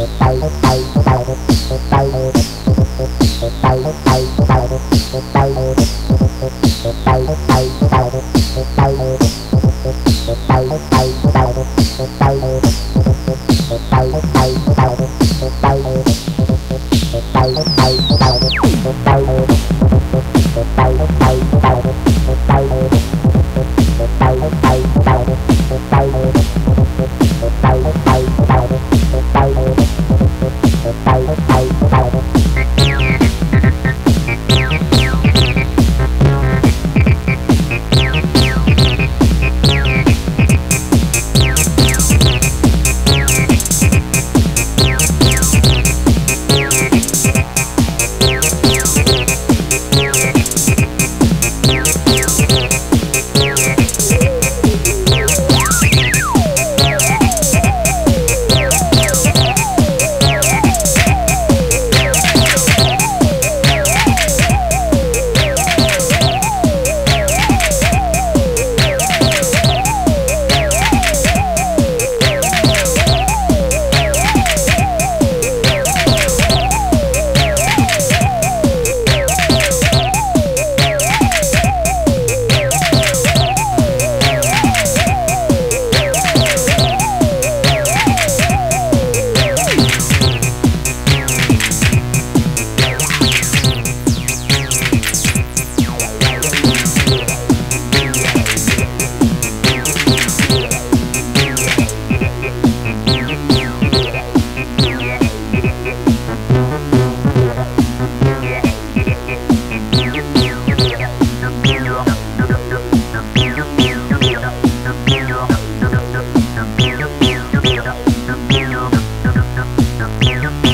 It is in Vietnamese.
Bye. Bye.